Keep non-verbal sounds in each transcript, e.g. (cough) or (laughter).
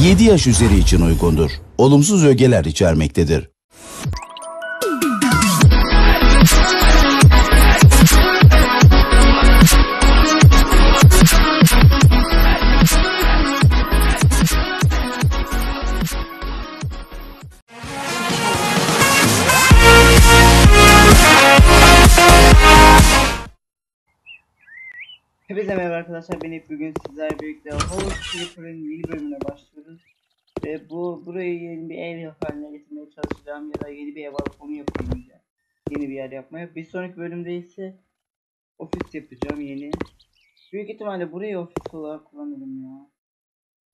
7 yaş üzeri için uygundur. Olumsuz ögeler içermektedir. Hepinize merhaba arkadaşlar ben hep bugün sizlerle birlikte Horror Creeper'ın yeni bölümüne başlıyoruz. Ve bu burayı yeni bir ev haline getirmeye çalışacağım ya da yeni bir ev alıp onu diyeceğim. Yeni bir yer yapmaya. Bir sonraki bölümde ise ofis yapacağım yeni. Büyük ihtimalle burayı ofis olarak kullanırım ya.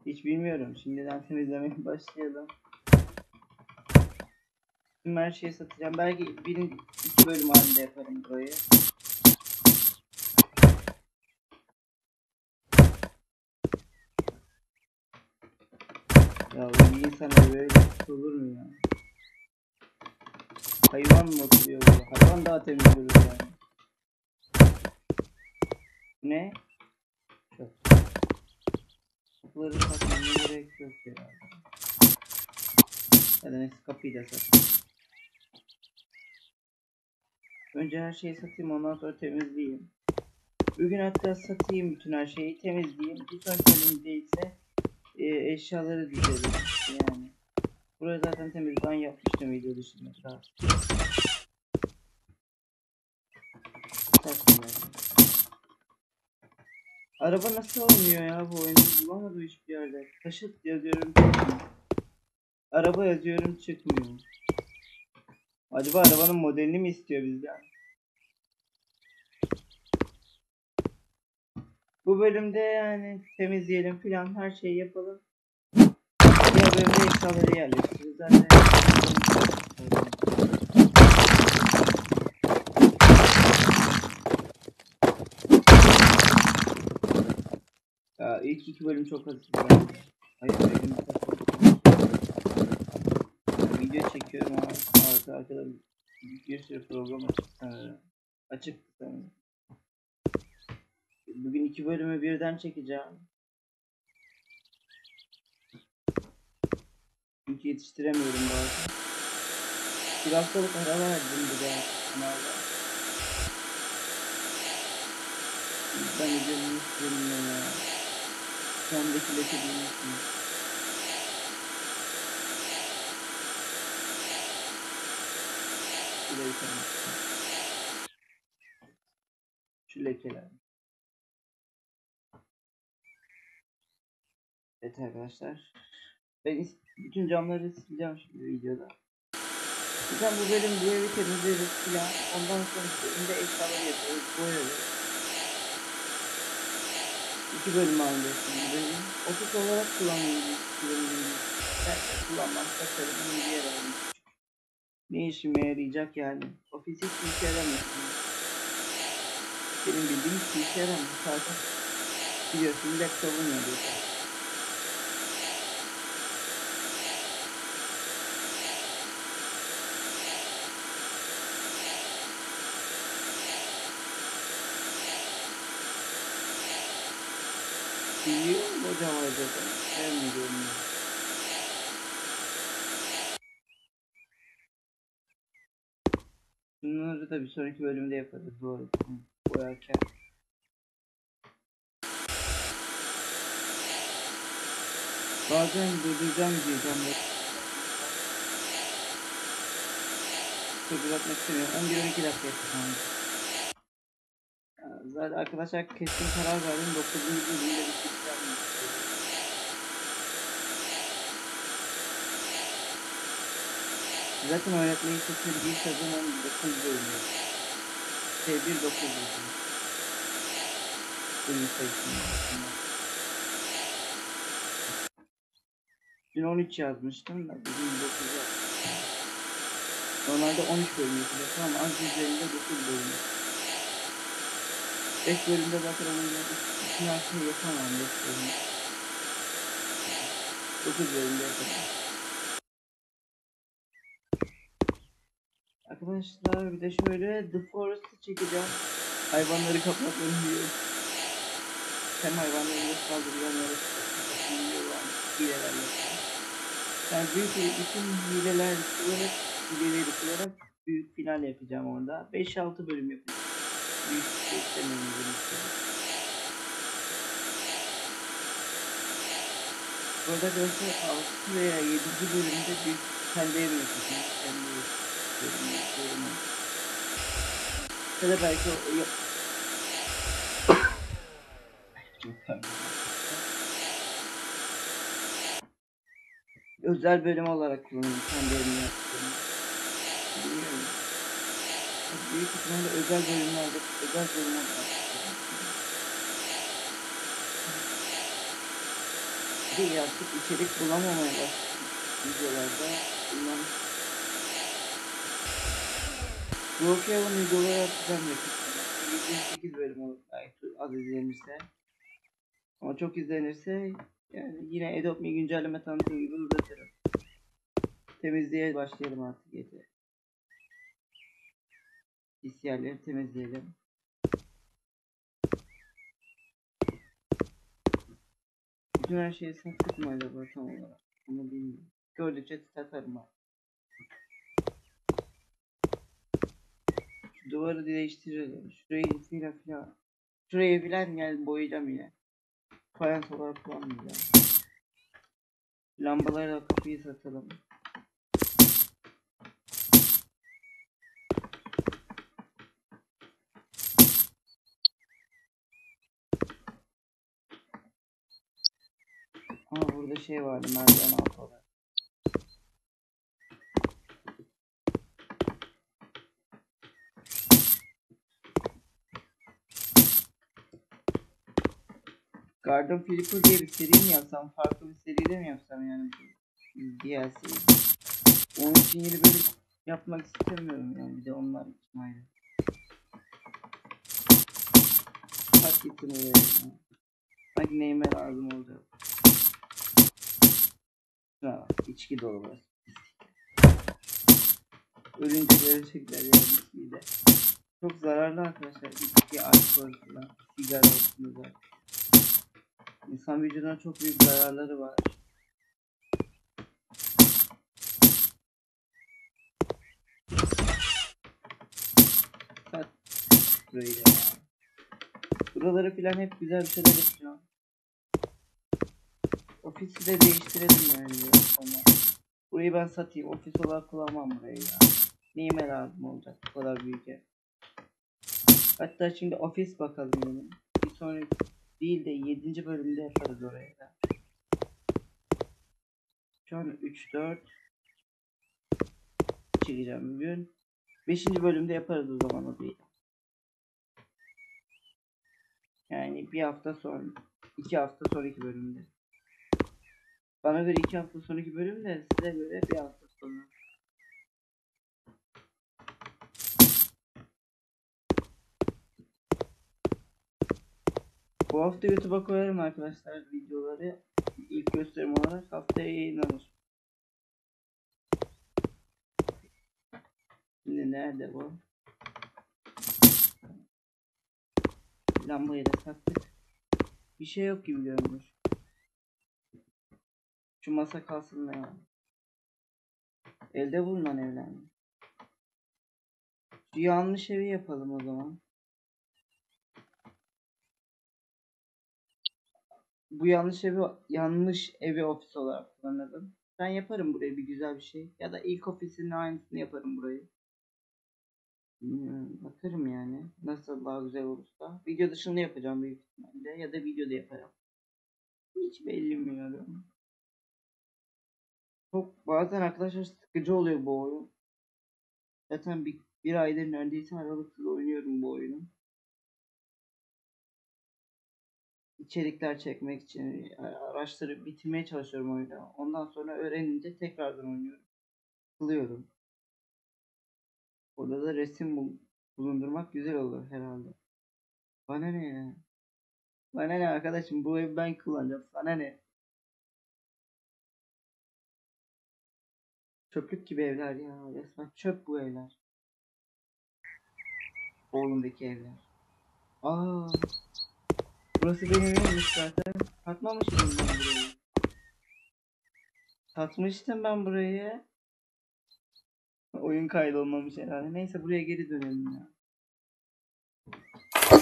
Hiç bilmiyorum. Şimdiden (laughs) temizlemeye başlayalım. Tüm her şeyi satacağım. Belki birinci bölüm halinde yaparım burayı. Ya bir insana böyle olur mu ya? Hayvan mı oturuyor burada? Hayvan daha temizliyoruz yani. Ne? Yok. Kapıları satmaya gerek yok ya. Hadi neyse kapıyı da sat. Önce her şeyi satayım ondan sonra temizleyeyim. Bugün hatta satayım bütün her şeyi temizleyeyim. Bir sonraki bölümde ise e, eşyaları dizelim yani. Burayı zaten temiz ben yapmıştım video dışında. Yani. Araba nasıl alınıyor ya bu oyunu bulamadım hiçbir yerde. Taşıt yazıyorum çıkmıyor. Araba yazıyorum çıkmıyor. Acaba arabanın modelini mi istiyor bizden? Bu bölümde yani temizleyelim filan her şeyi yapalım. Diğer bölümde eşyaları yerleştiririz. Zaten ya ilk iki bölüm çok hızlı. Hayır bölüm Video çekiyorum ama arka arkada bir sürü program açık sanırım. Açık sanırım. Bugün iki bölümü birden çekeceğim. Çünkü yetiştiremiyorum bazen. Bir haftalık ara verdim bir de. Ben de istiyorum ya. Sendeki leke değilsin. Şu lekeler. Şu lekeler. Evet arkadaşlar. Ben bütün camları sileceğim şimdi videoda. Zaten bu bölüm bu evi temizleriz filan. Ondan sonra bölümde eşyaları yapıyoruz, boyuyoruz. İki bölüm halinde şimdi bölüm. Ofis olarak kullanıyoruz. Ben kullanmam bunu bir alayım. Ne işime yarayacak yani? Ofis hiç işe yaramıyor. Benim bildiğim hiç işe yaramıyor. Sadece biliyorsun laptopun yarıyor. Hocam acaba? Ben mi görmüyorum? Bunları da bir sonraki bölümde yaparız bu arada. Boyarken. Bazen durduracağım diyeceğim. Çok uzatmak istemiyorum. 11-12 dakika yapacağım. Zaten arkadaşlar kesin karar verdim. 9. bölümde bitireceğim. Zaten öğretmeyi seçildiği sezon 19 bölümü. Şey 1 9 bölümü. Bölüm sayısında. Dün 13 yazmıştım da bugün 9 yazmıştım. Normalde 13 bölüm yapacak ama az üzerinde 9 bölüm. 5 bölümde zaten oyunda bütün her şeyi yapamam 5 bölümde. 9 bölümde yapacağım. Arkadaşlar bir de şöyle The Forest'ı çekeceğim. Hayvanları kapatmayı biliyorum. Hem hayvanları kapatmayı biliyorum. hileler yapacağım. Yani büyük bütün hileler kullanarak hileleri kullanarak büyük final yapacağım orada. 5-6 bölüm yapacağım. Büyük bir şey istemiyorum benim için. Burada arkadaşlar 6 veya 7. bölümde ev yapacağım. Kendi bölümü yapıyorum. Ya da belki o pardon. Özel bölüm olarak kendi evimi yaptığım. Bilmiyorum. Büyük ihtimalle özel bölümlerde özel bölüm olarak kullanıyorum. Bir artık içerik bulamamaya başladım videolarda. Bundan Brookhaven videoları atacağım yakın 708 bölüm olur belki az izlenirse. Ama çok izlenirse yani yine Adobe Me güncelleme tanıtım gibi uzatırım. Temizliğe başlayalım artık yeter. Pis yerleri temizleyelim. Bütün her şeyi sattık mı acaba tam olarak? Onu bilmiyorum. Gördükçe satarım abi. Şu duvarı değiştirelim. Şurayı filan filan. Şurayı filan yani boyayacağım yine. Fayans olarak kullanmayacağım. Lambaları da kapıyı satalım. Ama burada şey vardı merdiven altı olarak. Garden Flipper diye bir seri mi yapsam, farklı bir seride mi yapsam yani bu DLC. Onun için yeni bölüm yapmak istemiyorum yani bir de onlar için ayrı. Kaç gitsin oraya ya. Sanki neyime lazım olacak. Ha, içki dolu burası. Ölünce görecekler ya içkiyi de. Çok zararlı arkadaşlar. İçki, alkol falan. Sigara olsun. İnsan vücuduna çok büyük zararları var. Burayı da ya. Buraları filan hep güzel bir şeyler yapacağım. Ofisi de değiştirelim yani biraz sonra. Burayı ben satayım. Ofis olarak kullanmam burayı ya. Neyime lazım olacak bu kadar büyük ev. Hatta şimdi ofis bakalım benim. Bir sonraki değil de 7. bölümde yaparız oraya da. Şu an 3 4 çekeceğim bugün. 5. bölümde yaparız o zaman o değil. Yani bir hafta sonra, iki hafta sonraki bölümde. Bana göre iki hafta sonraki bölüm de size göre bir hafta sonra. Bu hafta YouTube'a koyarım arkadaşlar videoları. İlk gösterim olarak haftaya yayınlanır. Şimdi nerede bu? Lambayı da sattık. Bir şey yok gibi görünüyor. Şu masa kalsın ya. Elde bulunan evler mi? Şu yanlış evi yapalım o zaman. Bu yanlış evi yanlış evi ofis olarak kullanalım. Ben yaparım buraya bir güzel bir şey. Ya da ilk ofisinin aynısını yaparım burayı. Bilmiyorum, bakarım yani. Nasıl daha güzel olursa. Video dışında yapacağım büyük ihtimalle. Ya da videoda yaparım. Hiç bilmiyorum. Çok bazen arkadaşlar sıkıcı oluyor bu oyun. Zaten bir, bir aydır neredeyse aralıksız oynuyorum bu oyunu. İçerikler çekmek için araçları bitirmeye çalışıyorum oyunu. Ondan sonra öğrenince tekrardan oynuyorum. Sıkılıyorum. Orada da resim bul- bulundurmak güzel olur herhalde. Bana ne ya? Bana ne arkadaşım bu evi ben kullanacağım. Sana ne? Çöplük gibi evler ya. Resmen çöp bu evler. Oğlumdaki evler. Aa. Burası benim evimmiş zaten. Bakmamışım ben burayı. Satmıştım ben burayı. Oyun kaydolmamış herhalde. Neyse buraya geri dönelim ya.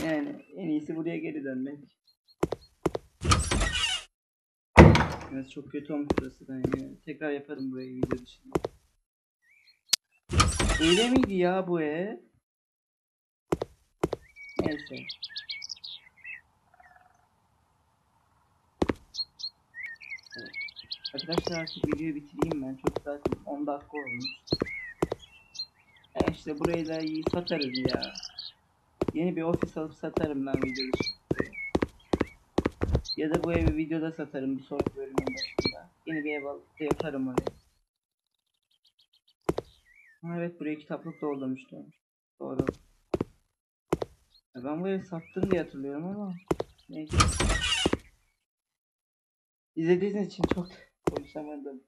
Yani en iyisi buraya geri dönmek. Evet çok kötü olmuş burası ben ya. Tekrar yaparım burayı video dışında. Öyle miydi ya bu ev? Neyse. Evet. Arkadaşlar artık videoyu bitireyim ben. Çok zaten 10 dakika olmuş. E işte burayı da iyi satarız ya. Yeni bir ofis alıp satarım ben video dışında. Ya da bu evi videoda satarım bir sonraki bölümün başında. Yeni bir ev alıp da yaparım oraya. Evet buraya kitaplık doldurmuştum. Doğru. Ya ben bu evi sattım diye hatırlıyorum ama neyse. İzlediğiniz için çok (laughs) konuşamadım.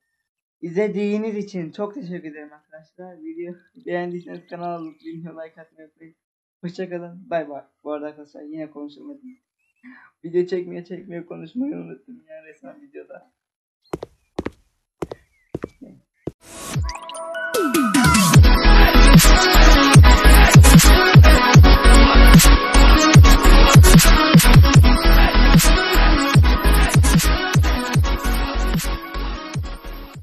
İzlediğiniz için çok teşekkür ederim arkadaşlar. Video beğendiyseniz kanala abone video like atmayı unutmayın. Hoşçakalın. Bay bay. Bu arada arkadaşlar yine konuşamadım. (laughs) Video çekmeye çekmeye konuşmayı unuttum ya resmen videoda.